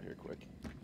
out here quick.